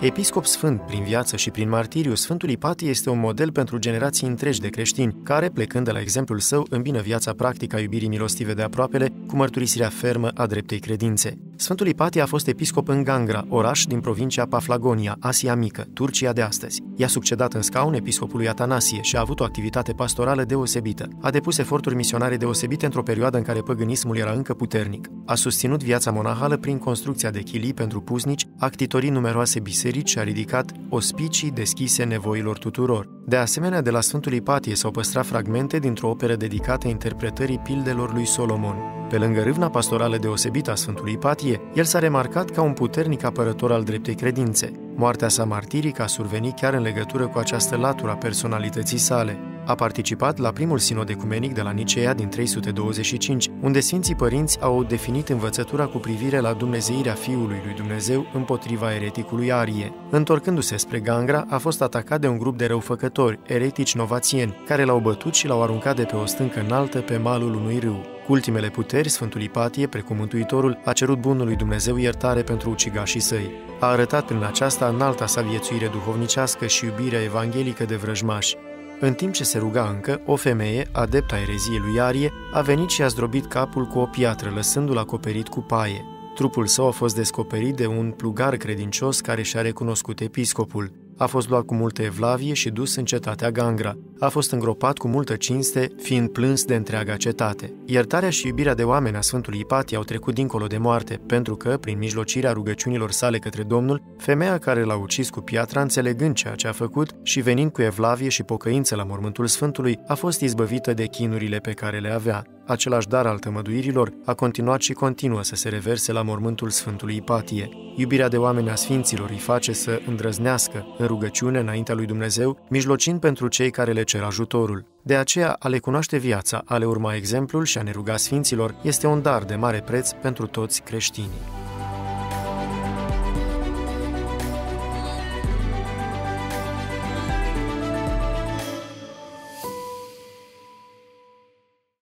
Episcop sfânt prin viață și prin martiriu, Sfântul Ipatie este un model pentru generații întregi de creștini, care, plecând de la exemplul său, îmbină viața practică a iubirii milostive de aproapele cu mărturisirea fermă a dreptei credințe. Sfântul Ipatie a fost episcop în Gangra, oraș din provincia Paflagonia, Asia Mică, Turcia de astăzi. I-a succedat în scaun episcopului Atanasie și a avut o activitate pastorală deosebită. A depus eforturi misionare deosebite într-o perioadă în care păgânismul era încă puternic. A susținut viața monahală prin construcția de chilii pentru puznici, a ctitorit numeroase biserici și a ridicat ospicii deschise nevoilor tuturor. De asemenea, de la Sfântul Ipatie s-au păstrat fragmente dintr-o operă dedicată interpretării pildelor lui Solomon. Pe lângă râvna pastorală deosebită a Sfântului Ipatie, el s-a remarcat ca un puternic apărător al dreptei credințe. Moartea sa martirică a survenit chiar în legătură cu această latură a personalității sale. A participat la primul sinod ecumenic de la Nicea din 325, unde Sfinții Părinți au definit învățătura cu privire la dumnezeirea Fiului lui Dumnezeu împotriva ereticului Arie. Întorcându-se spre Gangra, a fost atacat de un grup de răufăcători, eretici novațieni, care l-au bătut și l-au aruncat de pe o stâncă înaltă pe malul unui râu. Cu ultimele puteri, Sfântul Ipatie, precum Mântuitorul, a cerut bunului Dumnezeu iertare pentru ucigașii săi. A arătat prin aceasta înalta sa viețuire duhovnicească și iubirea evanghelică de vrăjmași. În timp ce se ruga încă, o femeie, adepta ereziei lui Arie, a venit și a zdrobit capul cu o piatră, lăsându-l acoperit cu paie. Trupul său a fost descoperit de un plugar credincios care și-a recunoscut episcopul. A fost luat cu multă evlavie și dus în cetatea Gangra. A fost îngropat cu multă cinste, fiind plâns de întreaga cetate. Iertarea și iubirea de oameni a Sfântului Ipatie au trecut dincolo de moarte, pentru că, prin mijlocirea rugăciunilor sale către Domnul, femeia care l-a ucis cu piatra, înțelegând ceea ce a făcut și venind cu evlavie și pocăință la mormântul Sfântului, a fost izbăvită de chinurile pe care le avea. Același dar al tămăduirilor a continuat și continuă să se reverse la mormântul Sfântului Ipatie. Iubirea de oameni a Sfinților îi face să îndrăznească în rugăciune înaintea lui Dumnezeu, mijlocind pentru cei care le cer ajutorul. De aceea, a le cunoaște viața, a le urma exemplul și a ne ruga Sfinților este un dar de mare preț pentru toți creștinii.